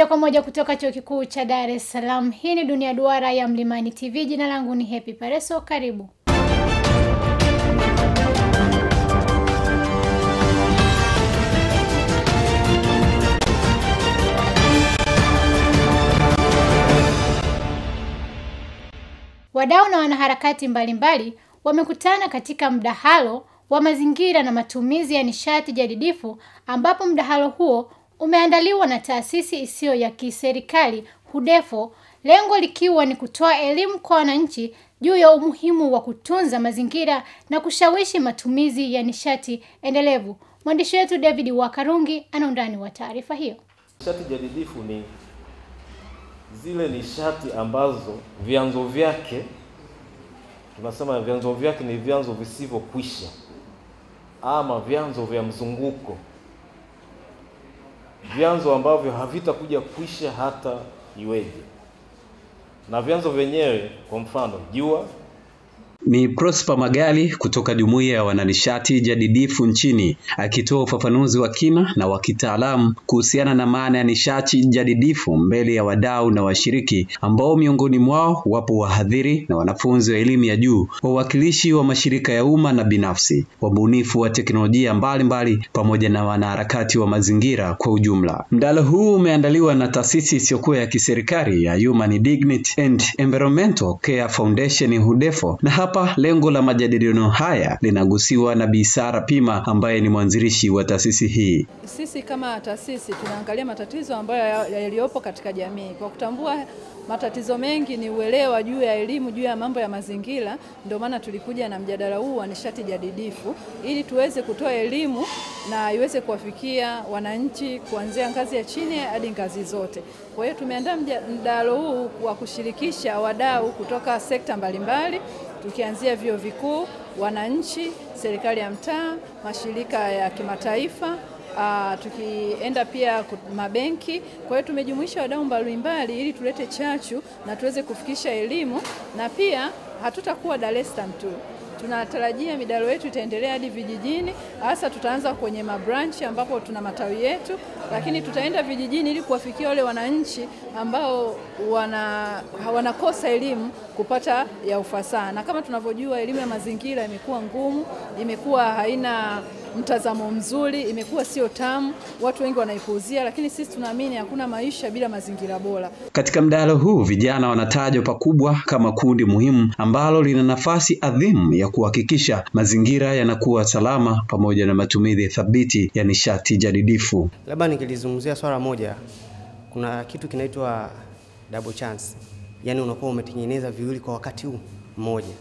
moja kwa moja kutoka chuo kikuu cha Dar es Salaam. Hii ni Dunia Duara ya Mlimani TV. Jina langu ni Happy Pareso. Karibu. Wadau na wanaharakati mbalimbali wamekutana katika mdahalo wa mazingira na matumizi ya nishati jadidifu ambapo mdahalo huo umeandaliwa na taasisi isiyo ya kiserikali HUDEFO, lengo likiwa ni kutoa elimu kwa wananchi juu ya umuhimu wa kutunza mazingira na kushawishi matumizi ya nishati endelevu. Mwandishi wetu David Wakarungi ana undani wa taarifa hiyo. Nishati jadidifu ni zile nishati ambazo vyanzo vyake tunasema vyanzo vyake ni vyanzo visivyokwisha ama vyanzo vya mzunguko, vyanzo ambavyo havitakuja kuisha hata iweje. Na vyanzo vyenyewe kwa mfano jua. Ni Prosper Magali kutoka Jumuiya ya Wananishati Jadidifu nchini akitoa ufafanuzi wa kina na wa kitaalamu kuhusiana na maana ya nishati jadidifu mbele ya wadau na washiriki ambao miongoni mwao wapo wahadhiri na wanafunzi wa elimu ya juu, wawakilishi wa mashirika ya umma na binafsi, wabunifu wa teknolojia mbalimbali mbali, pamoja na wanaharakati wa mazingira kwa ujumla. Mdahalo huu umeandaliwa na taasisi isiyokuwa ya kiserikali ya Human Dignity and Environmental Care Foundation HUDEFO na hapa lengo la majadiliano haya linagusiwa na bisara Pima ambaye ni mwanzilishi wa taasisi hii. Sisi kama taasisi tunaangalia matatizo ambayo yaliyopo katika jamii kwa kutambua matatizo mengi ni uelewa juu ya elimu juu ya mambo ya mazingira. Ndio maana tulikuja na mjadala huu wa nishati jadidifu ili tuweze kutoa elimu na iweze kuwafikia wananchi kuanzia ngazi ya chini hadi ngazi zote. Kwa hiyo tumeandaa mjadala huu wa kushirikisha wadau kutoka sekta mbalimbali tukianzia vyuo vikuu, wananchi, serikali ya mtaa, mashirika ya kimataifa Uh, tukienda pia mabenki. Kwa hiyo tumejumuisha wadau mbalimbali ili tulete chachu na tuweze kufikisha elimu, na pia hatutakuwa Dar es Salaam tu tunatarajia midaro yetu itaendelea hadi vijijini, hasa tutaanza kwenye mabranchi ambapo tuna matawi yetu, lakini tutaenda vijijini ili kuwafikia wale wananchi ambao wana, wanakosa elimu kupata ya ufasaha. Na kama tunavyojua elimu ya mazingira imekuwa ngumu, imekuwa haina mtazamo mzuri, imekuwa sio tamu, watu wengi wanaipuuzia, lakini sisi tunaamini hakuna maisha bila mazingira bora. Katika mdahalo huu vijana wanatajwa pakubwa kama kundi muhimu ambalo lina nafasi adhimu ya kuhakikisha mazingira yanakuwa salama pamoja na matumizi thabiti ya nishati jadidifu. Labda nikilizungumzia swala moja, kuna kitu kinaitwa double chance, yaani unakuwa umetengeneza viwili kwa wakati huu mmoja.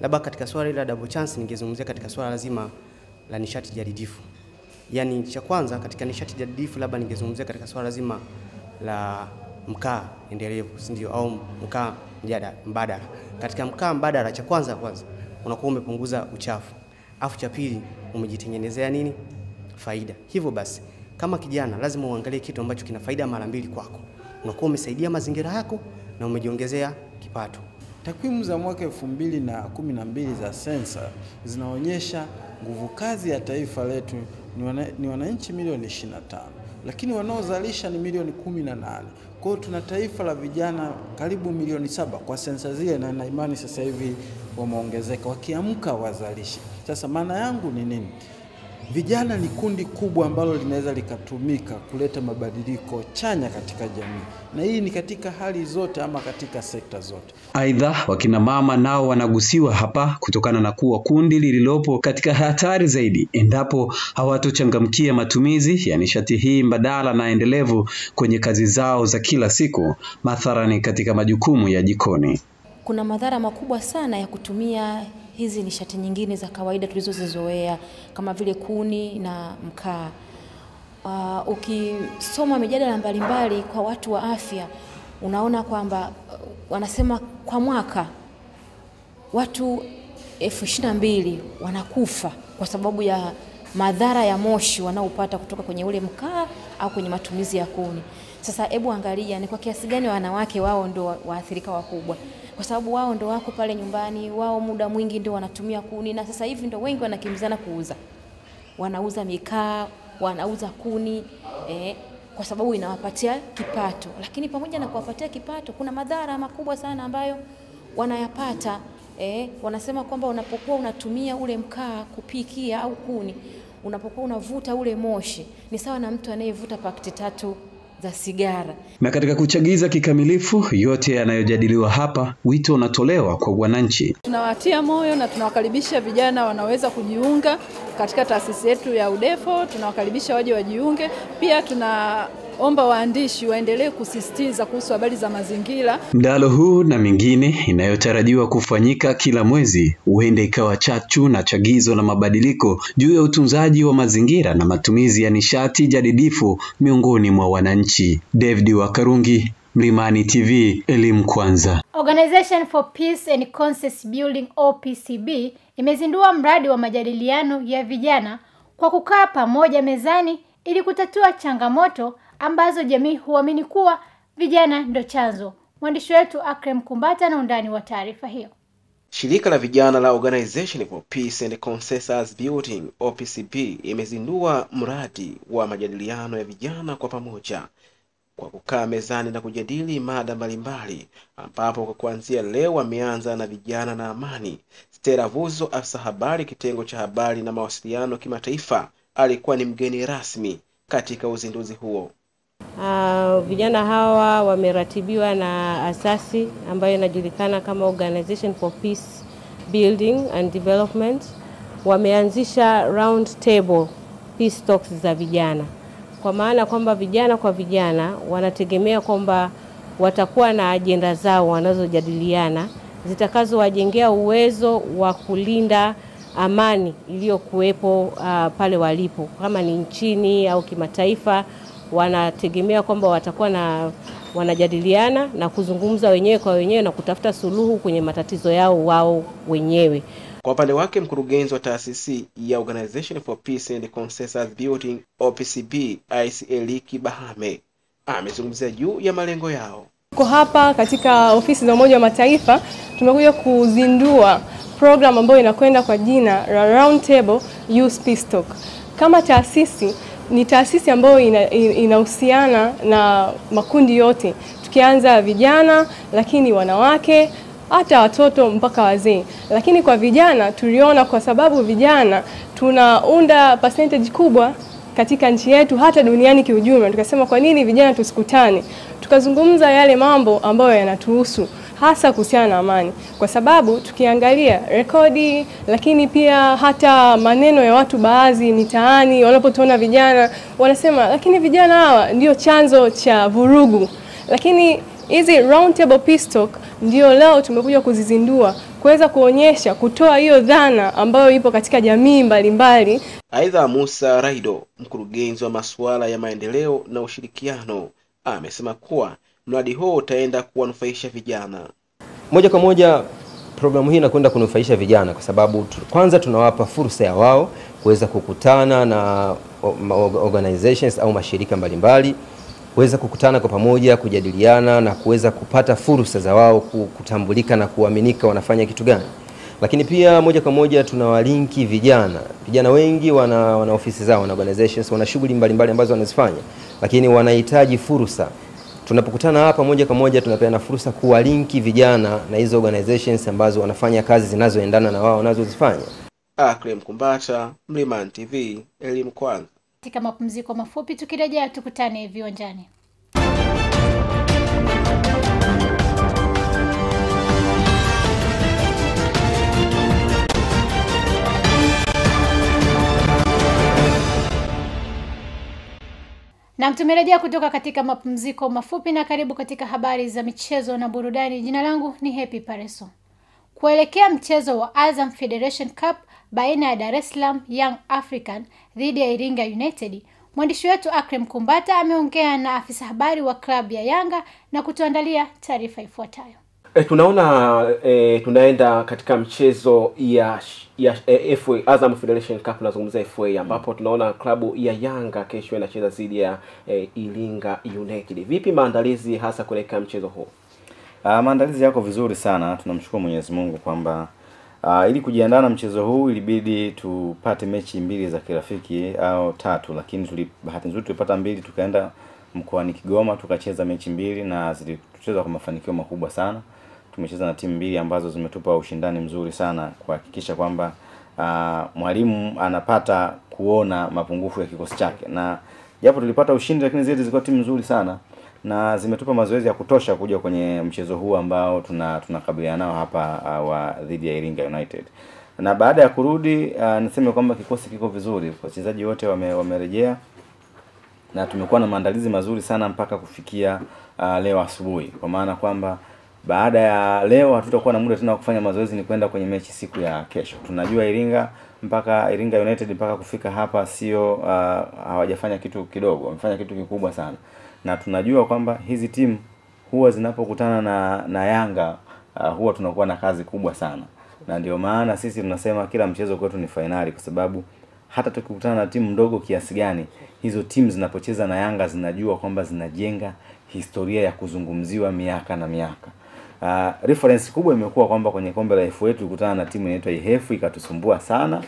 Labda katika swala la double chance ningezungumzia katika swala lazima la nishati jadidifu. Yaani cha kwanza katika nishati jadidifu labda ningezungumzia katika swala zima la mkaa endelevu, si ndio? Au mkaa mbadala. Katika mkaa mbadala, cha kwanza kwanza unakuwa umepunguza uchafu, afu cha pili umejitengenezea nini? Faida. Hivyo basi, kama kijana lazima uangalie kitu ambacho kina faida mara mbili kwako. Unakuwa umesaidia mazingira yako na umejiongezea kipato. Takwimu za mwaka elfu mbili na kumi na mbili za sensa zinaonyesha nguvu kazi ya taifa letu ni, wana, ni wananchi milioni 25 lakini wanaozalisha ni milioni kumi na nane. Kwa hiyo tuna taifa la vijana karibu milioni saba kwa sensa zile, na na imani sasa hivi wameongezeka, wakiamka wazalishe. Sasa maana yangu ni nini? Vijana ni kundi kubwa ambalo linaweza likatumika kuleta mabadiliko chanya katika jamii, na hii ni katika hali zote ama katika sekta zote. Aidha, wakina mama nao wanagusiwa hapa kutokana na kuwa kundi lililopo katika hatari zaidi endapo hawatochangamkia matumizi ya nishati hii mbadala na endelevu kwenye kazi zao za kila siku, mathalani katika majukumu ya jikoni. Kuna madhara makubwa sana ya kutumia hizi nishati nyingine za kawaida tulizozizoea kama vile kuni na mkaa. Uh, ukisoma mijadala mbalimbali kwa watu wa afya unaona kwamba uh, wanasema kwa mwaka watu elfu ishirini na mbili wanakufa kwa sababu ya madhara ya moshi wanaopata kutoka kwenye ule mkaa au kwenye matumizi ya kuni. Sasa hebu angalia ni kwa kiasi gani wanawake wao ndio waathirika wakubwa, kwa sababu wao ndio wako pale nyumbani, wao muda mwingi ndio wanatumia kuni, na sasa hivi ndio wengi wanakimbizana kuuza, wanauza mikaa, wanauza kuni eh, kwa sababu inawapatia kipato, lakini pamoja na kuwapatia kipato, kuna madhara makubwa sana ambayo wanayapata. Eh, wanasema kwamba unapokuwa unatumia ule mkaa kupikia au kuni, unapokuwa unavuta ule moshi, ni sawa na mtu anayevuta pakiti tatu za sigara. Na katika kuchagiza kikamilifu yote yanayojadiliwa hapa, wito unatolewa kwa wananchi. Tunawatia moyo na tunawakaribisha vijana wanaweza kujiunga katika taasisi yetu ya UDEFO, tunawakaribisha waje wajiunge. Pia tunaomba waandishi waendelee kusisitiza kuhusu habari za mazingira. Mdahalo huu na mingine inayotarajiwa kufanyika kila mwezi huenda ikawa chachu na chagizo la mabadiliko juu ya utunzaji wa mazingira na matumizi ya nishati jadidifu miongoni mwa wananchi. David Wakarungi, Mlimani TV, elimu kwanza. Organization for Peace and Consensus Building OPCB imezindua mradi wa majadiliano ya vijana kwa kukaa pamoja mezani ili kutatua changamoto ambazo jamii huamini kuwa vijana ndo chanzo. Mwandishi wetu Akrem Kumbata na undani wa taarifa hiyo. Shirika la vijana la Organization for Peace and Consensus Building OPCB imezindua mradi wa majadiliano ya vijana kwa pamoja kwa kukaa mezani na kujadili mada mbalimbali, ambapo kwa kuanzia leo wameanza na vijana na amani. Stella Vuzo, afisa habari kitengo cha habari na mawasiliano kimataifa, alikuwa ni mgeni rasmi katika uzinduzi huo. Uh, vijana hawa wameratibiwa na asasi ambayo inajulikana kama Organization for Peace Building and Development. Wameanzisha round table peace talks za vijana, kwa maana kwamba vijana kwa vijana wanategemea kwamba watakuwa na ajenda zao wanazojadiliana zitakazowajengea uwezo wa kulinda amani iliyokuwepo uh, pale walipo, kama ni nchini au kimataifa wanategemea kwamba watakuwa na wanajadiliana na kuzungumza wenyewe kwa wenyewe na kutafuta suluhu kwenye matatizo yao wao wenyewe. Kwa upande wake mkurugenzi wa taasisi ya Organization for Peace and Consensus Building OPCB IC Eliki Bahame amezungumzia juu ya malengo yao. Tuko hapa katika ofisi za Umoja wa Mataifa, tumekuja kuzindua program ambayo inakwenda kwa jina la Round Table Youth Peace Talk. Kama taasisi ni taasisi ambayo inahusiana ina na makundi yote, tukianza vijana, lakini wanawake, hata watoto mpaka wazee. Lakini kwa vijana tuliona, kwa sababu vijana tunaunda percentage kubwa katika nchi yetu, hata duniani kiujumla, tukasema kwa nini vijana tusikutane, tukazungumza yale mambo ambayo yanatuhusu hasa kuhusiana na amani, kwa sababu tukiangalia rekodi, lakini pia hata maneno ya watu baadhi mitaani wanapotuona vijana wanasema, lakini vijana hawa ndio chanzo cha vurugu. Lakini hizi round table peace talk ndio leo tumekuja kuzizindua kuweza kuonyesha, kutoa hiyo dhana ambayo ipo katika jamii mbalimbali. Aidha, Musa Raido, mkurugenzi wa masuala ya maendeleo na ushirikiano, amesema kuwa mradi huo utaenda kuwanufaisha vijana moja kwa moja. Programu hii inakwenda kunufaisha vijana kwa sababu kwanza tunawapa fursa ya wao kuweza kukutana na organizations au mashirika mbalimbali kuweza kukutana kwa pamoja, kujadiliana na kuweza kupata fursa za wao kutambulika na kuaminika wanafanya kitu gani. Lakini pia moja kwa moja tunawalinki vijana. Vijana wengi wana, wana ofisi zao, wana organizations, wana shughuli mbalimbali ambazo wanazifanya, lakini wanahitaji fursa tunapokutana hapa moja kwa moja tunapeana fursa kuwa linki vijana na hizo organizations ambazo wanafanya kazi zinazoendana na wao wanazozifanya. Akrem Kumbata, Mlimani TV, elimu kwanza. Katika mapumziko mafupi, tukirejea tukutane viwanjani. Nam, tumerejea kutoka katika mapumziko mafupi na karibu katika habari za michezo na burudani. Jina langu ni Happy Pareso. Kuelekea mchezo wa Azam Federation Cup baina ya Dar es Salaam Young African dhidi ya Iringa United, mwandishi wetu Akrem Kumbata ameongea na afisa habari wa klabu ya Yanga na kutuandalia taarifa ifuatayo. E, tunaona e, tunaenda katika mchezo ya ya e, FA Azam Federation Cup nazungumzia FA ambapo tunaona klabu ya Yanga kesho inacheza dhidi ya e, Ilinga United. Vipi maandalizi hasa kuelekea mchezo huu? Uh, maandalizi yako vizuri sana, tunamshukuru Mwenyezi Mungu kwamba uh, ili kujiandaa na mchezo huu ilibidi tupate mechi mbili za kirafiki au tatu, lakini tuli bahati nzuri tulipata mbili, tukaenda mkoani Kigoma tukacheza mechi mbili na zilitucheza kwa mafanikio makubwa sana. Tumecheza na timu mbili ambazo zimetupa ushindani mzuri sana kuhakikisha kwamba uh, mwalimu anapata kuona mapungufu ya kikosi chake, na japo tulipata ushindi, lakini zile zilikuwa timu nzuri sana na zimetupa mazoezi ya kutosha kuja kwenye mchezo huu ambao tuna tunakabiliana nao hapa uh, wa dhidi ya Iringa United. Na baada ya kurudi uh, niseme kwamba kikosi kiko vizuri, wachezaji wote wame, wamerejea na tumekuwa na maandalizi mazuri sana mpaka kufikia uh, leo asubuhi, kwa maana kwamba baada ya leo hatutakuwa na muda tena wa kufanya mazoezi, ni kwenda kwenye mechi siku ya kesho. Tunajua Iringa mpaka Iringa United mpaka kufika hapa sio uh, hawajafanya kitu kidogo, wamefanya kitu kikubwa sana, na tunajua kwamba hizi timu huwa zinapokutana na na Yanga uh, huwa tunakuwa na kazi kubwa sana, na ndio maana sisi tunasema kila mchezo kwetu ni fainali, kwa sababu hata tukikutana na timu ndogo kiasi gani, hizo timu zinapocheza na Yanga zinajua kwamba zinajenga historia ya kuzungumziwa miaka na miaka. Uh, reference kubwa imekuwa kwamba kwenye kombe la FA tulikutana na timu inaitwa Ihefu ikatusumbua sana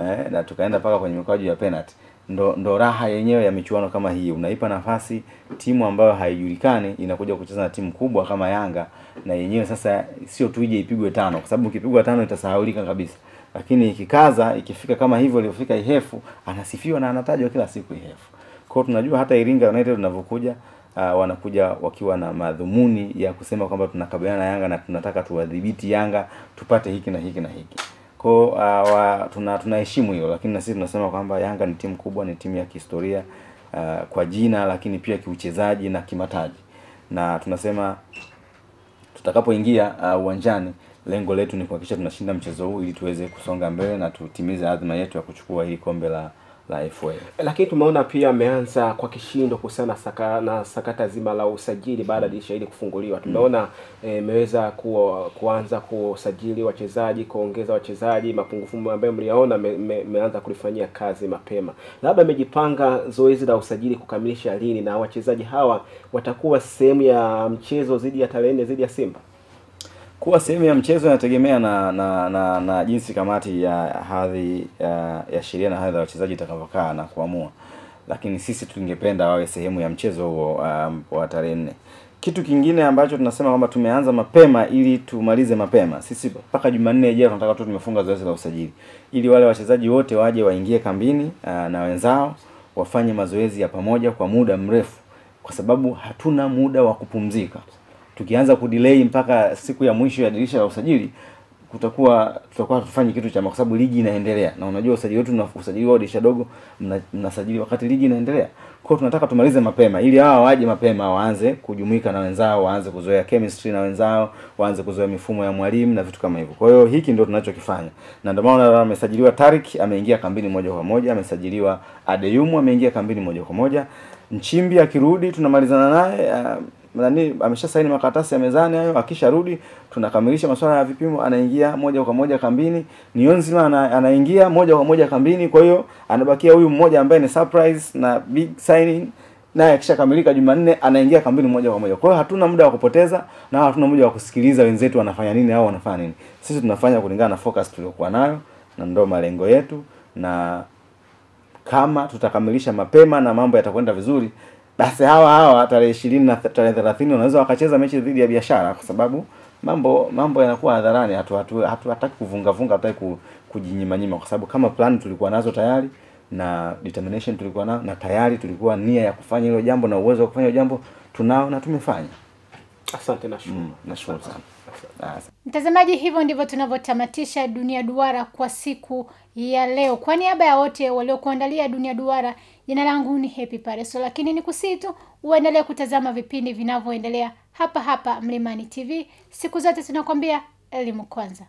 eh, na tukaenda mpaka kwenye mikwaju ya penalty. Ndo, ndo raha yenyewe ya michuano kama hii, unaipa nafasi timu ambayo haijulikani inakuja kucheza na timu kubwa kama Yanga, na yenyewe sasa sio tu ije ipigwe tano, kwa sababu ikipigwa tano itasahaulika kabisa, lakini ikikaza ikifika kama hivyo ilivyofika Ihefu, anasifiwa na anatajwa kila siku Ihefu. Kwa tunajua hata Iringa United tunavyokuja uh, wanakuja wakiwa na madhumuni ya kusema kwamba tunakabiliana na Yanga na tunataka tuwadhibiti Yanga tupate hiki na hiki na hiki. Kwa uh, wa, tuna tunaheshimu lakini na sisi tunasema kwamba Yanga ni timu kubwa, ni timu ya kihistoria uh, kwa jina, lakini pia kiuchezaji na kimataji, na tunasema tutakapoingia uh, uwanjani lengo letu ni kuhakikisha tunashinda mchezo huu ili tuweze kusonga mbele na tutimize azma yetu ya kuchukua hili kombe la la FA. Lakini tumeona pia ameanza kwa kishindo kuhusiana na saka, na sakata zima la usajili baada ya dirisha hili kufunguliwa. Tumeona imeweza ku, kuanza kusajili wachezaji, kuongeza wachezaji, mapungufu ambayo mliyaona mmeanza me, kulifanyia kazi mapema. Labda amejipanga zoezi la usajili kukamilisha lini, na wachezaji hawa watakuwa sehemu ya mchezo dhidi ya tarehe nne dhidi ya Simba? Kuwa sehemu ya mchezo inategemea na, na na na jinsi kamati ya hadhi ya, ya sheria na hadhi ya wachezaji itakavyokaa na kuamua, lakini sisi tungependa wawe sehemu ya mchezo huo um, wa tarehe nne. Kitu kingine ambacho tunasema kwamba tumeanza mapema ili tumalize mapema. Sisi mpaka Jumanne ijayo tunataka tu tumefunga zoezi la usajili ili wale wachezaji wote waje waingie kambini uh, na wenzao wafanye mazoezi ya pamoja kwa muda mrefu, kwa sababu hatuna muda wa kupumzika tukianza kudelay mpaka siku ya mwisho ya dirisha la usajili kutakuwa tutakuwa tufanye kitu cha kwa sababu ligi inaendelea, na unajua usajili wetu na usajili wao dirisha dogo mnasajili mna wakati ligi inaendelea. Kwa tunataka tumalize mapema ili hawa waje mapema, waanze kujumuika na wenzao, waanze kuzoea chemistry na wenzao, waanze kuzoea mifumo ya mwalimu na vitu kama hivyo. Kwa hiyo hiki ndio tunachokifanya, na ndio maana amesajiliwa Tarik, ameingia kambini moja kwa moja, amesajiliwa Adeyumu, ameingia kambini moja kwa moja. Nchimbi akirudi tunamalizana naye uh, nani amesha saini makaratasi ya mezani hayo. Akisharudi tunakamilisha masuala ya vipimo, anaingia moja kwa moja kambini. Nionzima ana, anaingia moja kwa moja kambini. Kwa hiyo anabakia huyu mmoja ambaye ni surprise na big signing, naye akishakamilika Jumanne anaingia kambini moja kwa moja. Kwa hiyo hatuna muda wa kupoteza na hatuna muda wa kusikiliza wenzetu wanafanya nini au wanafanya nini. Sisi tunafanya kulingana na focus tuliyokuwa nayo na ndo malengo yetu, na kama tutakamilisha mapema na mambo yatakwenda vizuri basi hawa hawa tarehe ishirini na tarehe thelathini wanaweza wakacheza mechi dhidi ya biashara, kwa sababu mambo mambo yanakuwa hadharani. hatu hatu hatu hataki kuvunga vunga, ku, kujinyima kwa sababu kama plan tulikuwa nazo tayari na determination tulikuwa nayo na tayari tulikuwa nia ya kufanya hilo jambo na uwezo wa kufanya hilo jambo tunao na tumefanya. Asante, nashukuru. Mm, nashukuru sana. Mtazamaji, hivyo ndivyo tunavyotamatisha Dunia Duara kwa siku ya leo. Kwa niaba ya wote waliokuandalia Dunia Duara, jina langu ni Happy Pareso, lakini ni kusii tu uendelee kutazama vipindi vinavyoendelea hapa hapa Mlimani TV. Siku zote tunakwambia elimu kwanza.